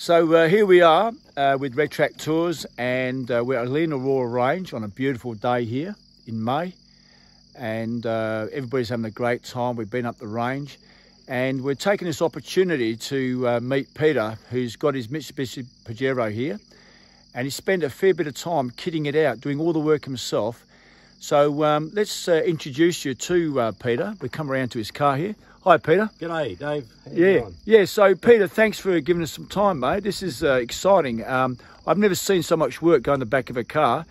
So uh, here we are uh, with Redtrack Tours and uh, we're at Lena Aurora Range on a beautiful day here in May. And uh, everybody's having a great time. We've been up the range and we're taking this opportunity to uh, meet Peter, who's got his Mitsubishi Pajero here. And he spent a fair bit of time kitting it out, doing all the work himself. So um, let's uh, introduce you to Peter. We come around to his car here. Hi, Peter. G'day, Dave. yeah, yeah. So, Peter, thanks for giving us some time, mate. This is uh, exciting. Um, I've never seen so much work go in the back of a car,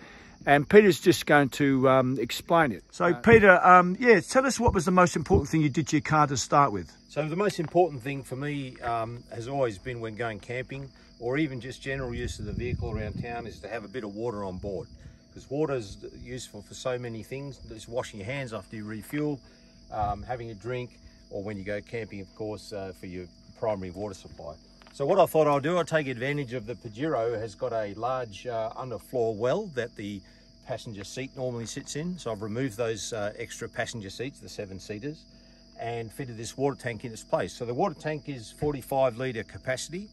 and Peter's just going to um, explain it. So, uh, Peter, um, yeah, tell us what was the most important thing you did to your car to start with. So, the most important thing for me um, has always been when going camping, or even just general use of the vehicle around town, is to have a bit of water on board. Because water is useful for so many things. It's washing your hands after you refuel, um, having a drink, or when you go camping, of course, uh, for your primary water supply. So what I thought I'll do, I'll take advantage of the Pajero has got a large uh, underfloor well that the passenger seat normally sits in. So I've removed those uh, extra passenger seats, the seven seaters, and fitted this water tank in its place. So the water tank is 45 litre capacity.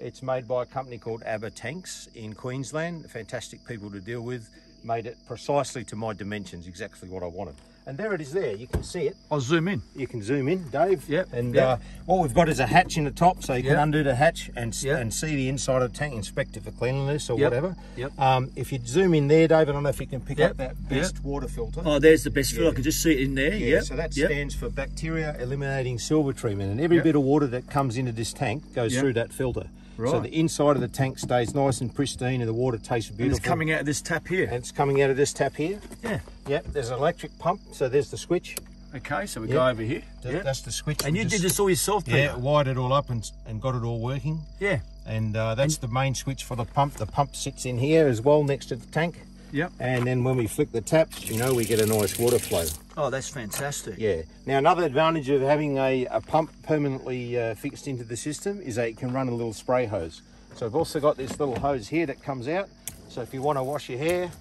It's made by a company called ABBA Tanks in Queensland. Fantastic people to deal with. Made it precisely to my dimensions, exactly what I wanted. And there it is there, you can see it. I'll zoom in. You can zoom in, Dave. Yep. And yep. Uh, what we've got is a hatch in the top, so you yep. can undo the hatch and, yep. and see the inside of the tank, inspect it for cleanliness or whatever. Yep. Um, if you zoom in there, Dave, I don't know if you can pick up that BEST water filter. Oh, there's the BEST filter. I can just see it in there. Yeah, so that stands for bacteria eliminating silver treatment. And every bit of water that comes into this tank goes through that filter. Right. So the inside of the tank stays nice and pristine and the water tastes beautiful. And it's coming out of this tap here. And it's coming out of this tap here. Yeah. Yep, there's an electric pump, so there's the switch. Okay, so we yep. go over here. That, That's the switch. And you just, did this all yourself, Peter? Yeah, wired it all up and, and got it all working. Yeah. And uh, that's and the main switch for the pump. The pump sits in here as well next to the tank. Yep. And then when we flick the taps, you know, we get a nice water flow. Oh, that's fantastic. Yeah. Now, another advantage of having a, a pump permanently uh, fixed into the system is that it can run a little spray hose. So I've also got this little hose here that comes out. So if you want to wash your hair,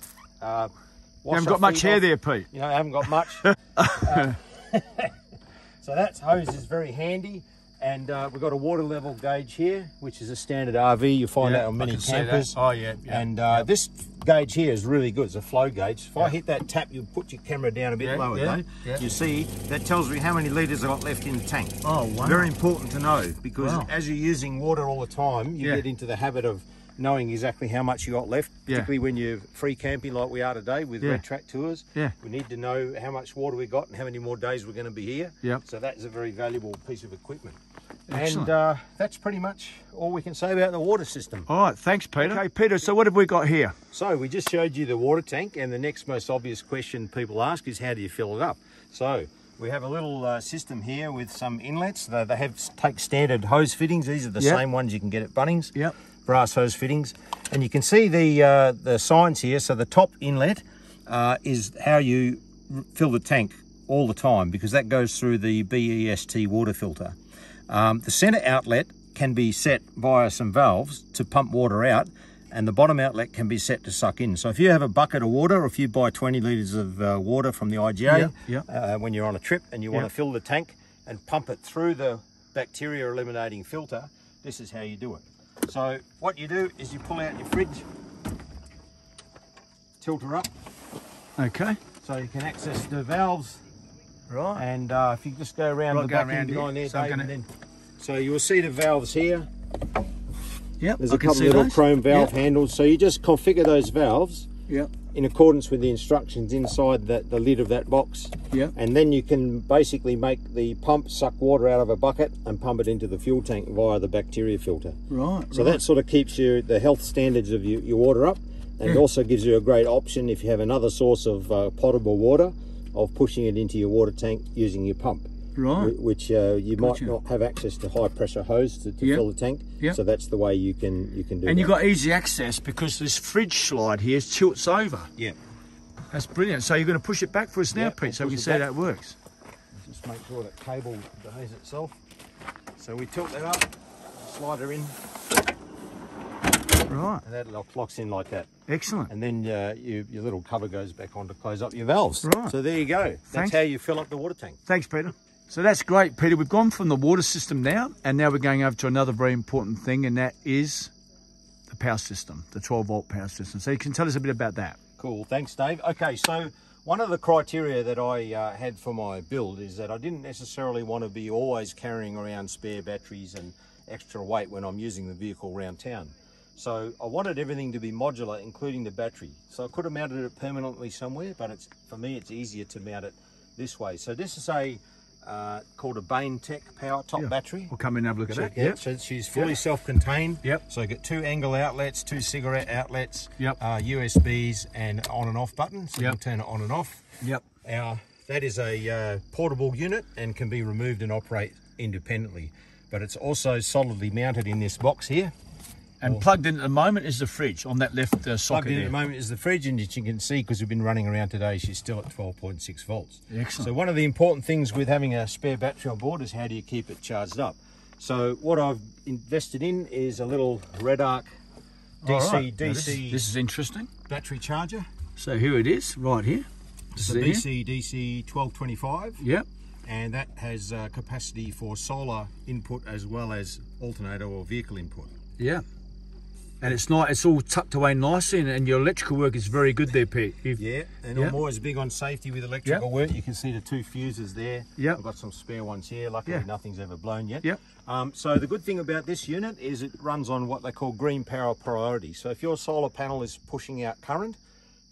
uh, you haven't got much hair off, there, Pete. You know, I haven't got much. uh, so that hose is very handy. And uh, we've got a water level gauge here, which is a standard RV. You find yeah, that on many campers. Oh, yeah. yeah and uh, yep. this gauge here is really good. It's a flow gauge. If I hit that tap, you put your camera down a bit yeah, lower, yeah, yeah. You see, that tells me how many litres I've got left in the tank. Oh, wow. Very important to know because wow. as you're using water all the time, you get into the habit of knowing exactly how much you got left, particularly when you're free camping like we are today with Redtrack Tours. Yeah. We need to know how much water we got and how many more days we're going to be here. Yeah. So that's a very valuable piece of equipment. Excellent. And uh, that's pretty much all we can say about the water system. All right, thanks, Peter. Okay, Peter, so what have we got here? So we just showed you the water tank, and the next most obvious question people ask is how do you fill it up? So we have a little uh, system here with some inlets. They, they have take standard hose fittings. These are the yep. same ones you can get at Bunnings. Yep. Brass hose fittings. And you can see the, uh, the signs here. So the top inlet uh, is how you fill the tank all the time because that goes through the BEST water filter. Um, the center outlet can be set via some valves to pump water out and the bottom outlet can be set to suck in. So if you have a bucket of water or if you buy 20 litres of uh, water from the IGA yeah, yeah. Uh, when you're on a trip and you yeah. want to fill the tank and pump it through the bacteria eliminating filter, this is how you do it. So what you do is you pull out your fridge, tilt her up. Okay. So you can access the valves Right. And uh, if you just go around right, the go back around end there, so, Dave, gonna... then, so you will see the valves here. Yep, There's I a couple of little those. chrome valve yep. handles. So you just configure those valves yep. in accordance with the instructions inside that, the lid of that box. Yep. And then you can basically make the pump suck water out of a bucket and pump it into the fuel tank via the bacteria filter. Right. So right. that sort of keeps you the health standards of your, your water up and yeah. also gives you a great option if you have another source of uh, potable water of pushing it into your water tank using your pump. Right. Which uh, you gotcha. might not have access to high pressure hose to, to yep. fill the tank. Yep. So that's the way you can you can do. It. And you've got easy access because this fridge slide here tilts over. Yeah. That's brilliant. So you're going to push it back for us now, yep, Pete, I'll so we can it see how that works. Just make sure that cable behaves itself. So we tilt that up, slide her in. Right. And that lock, locks in like that. Excellent. And then uh, you, your little cover goes back on to close up your valves. Right. So there you go. That's Thanks. how you fill up the water tank. Thanks, Peter. So that's great, Peter. We've gone from the water system now, and now we're going over to another very important thing, and that is the power system, the 12 volt power system. So you can tell us a bit about that. Cool, thanks Dave. Okay, so one of the criteria that I uh, had for my build is that I didn't necessarily want to be always carrying around spare batteries and extra weight when I'm using the vehicle around town. So I wanted everything to be modular, including the battery. So I could have mounted it permanently somewhere, but it's for me, it's easier to mount it this way. So this is a uh, called a Bain Tech Power Top Yeah. Battery. We'll come in and have a look at that. that. Yep. So she's fully self-contained. Yep. So I get two angle outlets, two cigarette outlets, Yep. uh, USBs, and on and off buttons. So Yep. you can turn it on and off. Yep. Our, that is a uh, portable unit and can be removed and operate independently. But it's also solidly mounted in this box here. And plugged in at the moment is the fridge on that left uh, Plugged socket in at the moment is the fridge, and as you can see, because we've been running around today, she's still at 12.6 volts. Excellent. So one of the important things with having a spare battery on board is how do you keep it charged up? So what I've invested in is a little Redarc DC right. DC This, this is interesting. battery charger. So here it is, right here. It's This a is it. DC DC 1225, Yep. and that has uh, capacity for solar input as well as alternator or vehicle input. Yeah. And it's not. It's all tucked away nicely, and, and your electrical work is very good there, Pete. You've, Yeah, and Yeah. I'm always big on safety with electrical work. You can see the two fuses there. Yep. I've got some spare ones here. Luckily, Yeah. nothing's ever blown yet. Yep. Um, so the good thing about this unit is it runs on what they call green power priority. So if your solar panel is pushing out current,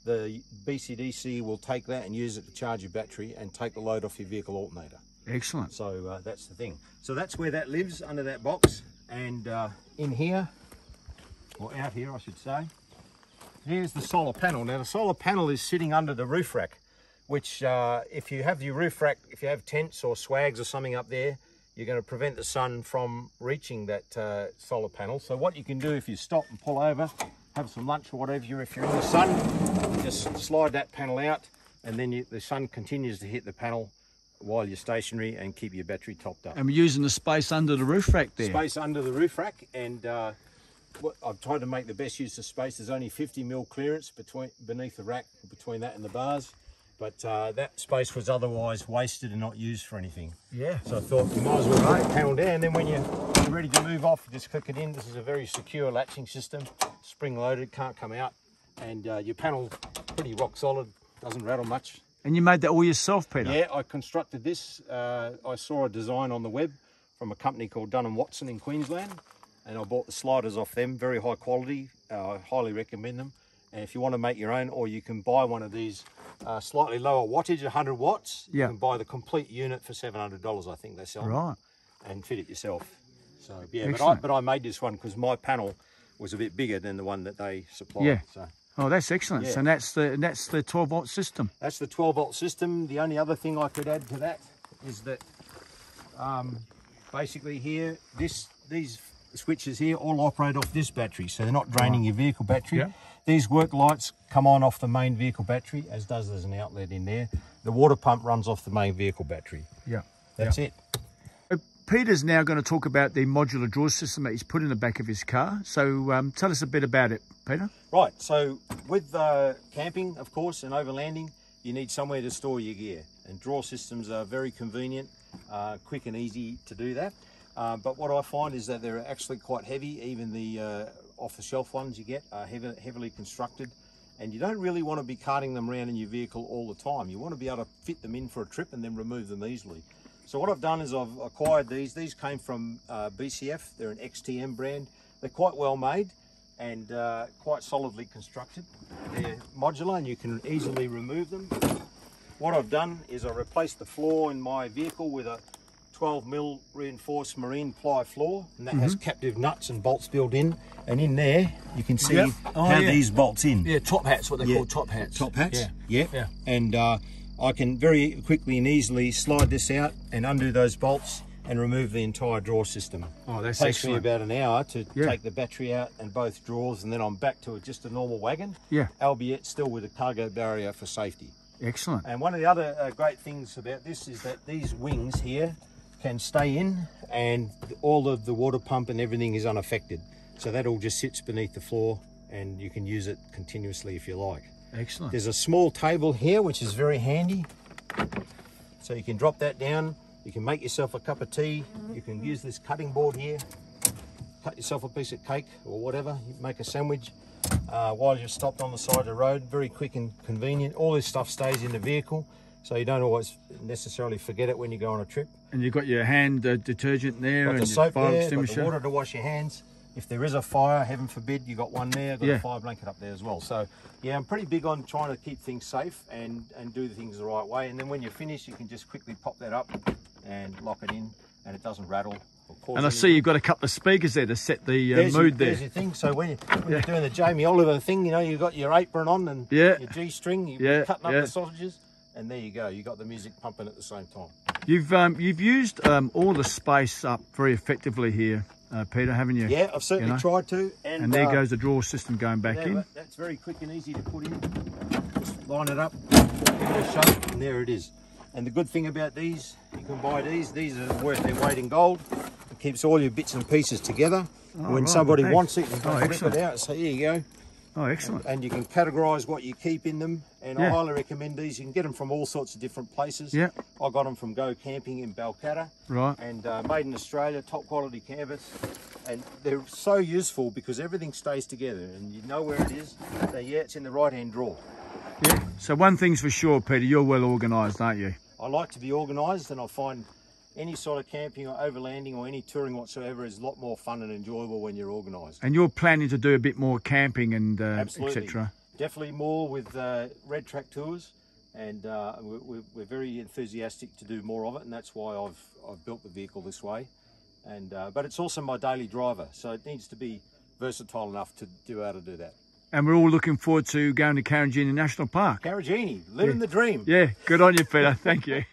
the BCDC will take that and use it to charge your battery and take the load off your vehicle alternator. Excellent. So uh, that's the thing. So that's where that lives under that box. And uh, in here, or out here, I should say, here's the solar panel. Now the solar panel is sitting under the roof rack, which uh, if you have your roof rack, if you have tents or swags or something up there, you're going to prevent the sun from reaching that uh, solar panel. So what you can do if you stop and pull over, have some lunch or whatever, you if you're in the sun, just slide that panel out and then you, the sun continues to hit the panel while you're stationary and keep your battery topped up. And we're using the space under the roof rack there. Space under the roof rack and uh, what I've tried to make the best use of space. There's only 50 mil clearance between beneath the rack, between that and the bars. But uh, that space was otherwise wasted and not used for anything. Yeah. So I thought you might as well the panel down. Then when you're ready to move off, you just click it in. This is a very secure latching system, spring loaded, can't come out. And uh, your panel pretty rock solid, doesn't rattle much. And you made that all yourself, Peter. Yeah, I constructed this. Uh, I saw a design on the web from a company called Dunn & Watson in Queensland, and I bought the sliders off them. Very high quality. Uh, I highly recommend them. And if you want to make your own, or you can buy one of these uh, slightly lower wattage, 100 watts. Yeah. You can buy the complete unit for $700, I think they sell. Right. And fit it yourself. So yeah, but I, but I made this one because my panel was a bit bigger than the one that they supplied. Yeah. So. Oh, that's excellent. Yeah. So that's the that's the 12 volt system. That's the 12 volt system. The only other thing I could add to that is that um, basically here, this these switches here all operate off this battery, so they're not draining your vehicle battery. Yeah. These work lights come on off the main vehicle battery, as does there's an outlet in there. The water pump runs off the main vehicle battery. Yeah. That's it. Uh, Peter's now going to talk about the modular drawer system that he's put in the back of his car. So um, tell us a bit about it, Peter. Right, so with uh, camping, of course, and overlanding, you need somewhere to store your gear. And drawer systems are very convenient, uh, quick and easy to do that. Uh, but what I find is that they're actually quite heavy. Even the uh, off-the-shelf ones you get are heavy, heavily constructed. And you don't really want to be carting them around in your vehicle all the time. You want to be able to fit them in for a trip and then remove them easily. So what I've done is I've acquired these. These came from uh, BCF. They're an XTM brand. They're quite well made and uh, quite solidly constructed. They're modular and you can easily remove them. What I've done is I replaced the floor in my vehicle with a 12 mil reinforced marine ply floor and that has captive nuts and bolts built in and in there you can see Yep. Oh, how yeah. these bolts in. Yeah, top hats, what they Yeah. call top hats. Top hats? Yeah. Yeah. Yeah. And uh, I can very quickly and easily slide this out and undo those bolts and remove the entire drawer system. Oh, that's takes excellent. me about an hour to take the battery out and both drawers and then I'm back to just a normal wagon, Yeah, albeit still with a cargo barrier for safety. excellent. And one of the other uh, great things about this is that these wings here can stay in and all of the water pump and everything is unaffected. So that all just sits beneath the floor and you can use it continuously if you like. Excellent. There's a small table here which is very handy. So you can drop that down You can make yourself a cup of tea. You can use this cutting board here. Cut yourself a piece of cake or whatever. You make a sandwich uh, while you're stopped on the side of the road. Very quick and convenient. All this stuff stays in the vehicle, so you don't always necessarily forget it when you go on a trip. And you've got your hand uh, detergent there Got and the soap fire there, got extinguisher. the water to wash your hands. If there is a fire, heaven forbid, you've got one there. Got Yeah. a fire blanket up there as well. So yeah, I'm pretty big on trying to keep things safe and and do things the right way. And then when you're finished, you can just quickly pop that up and lock it in, and it doesn't rattle. And I see you've got a couple of speakers there to set the uh, mood your, there. There's your thing. So when, you, when you're doing the Jamie Oliver thing, you know, you've got your apron on and Yeah. your G-string, you're Yeah, cutting up yeah. the sausages, and there you go. You got the music pumping at the same time. You've um, you've used um, all the space up very effectively here, uh, Peter, haven't you? Yeah, I've certainly know. tried to. And, And there uh, goes the drawer system going back Yeah, in. that's very quick and easy to put in. Just line it up, give it a shake, and there it is. And the good thing about these, you can buy these. These are worth their weight in gold. It keeps all your bits and pieces together. Oh, when right, somebody okay. wants it, you Oh, can rip excellent. it out. So here you go. Oh, excellent. And you can categorise what you keep in them. And I highly recommend these. You can get them from all sorts of different places. Yeah. I got them from Go Camping in Balcatta Right. and uh, made in Australia, top quality canvas. And they're so useful because everything stays together and you know where it is. So yeah, it's in the right hand drawer. Yeah. So one thing's for sure, Peter, you're well organised, aren't you? I like to be organised and I find any sort of camping or overlanding or any touring whatsoever is a lot more fun and enjoyable when you're organised. And you're planning to do a bit more camping and uh, etc. Definitely more with uh, Redtrack Tours and uh, we're, we're- very enthusiastic to do more of it and that's why I've, I've built the vehicle this way. And uh, But it's also my daily driver so it needs to be versatile enough to do how to do that. And we're all looking forward to going to Karijini National Park. Karijini, living the dream. Yeah, good on you, Peter. Thank you.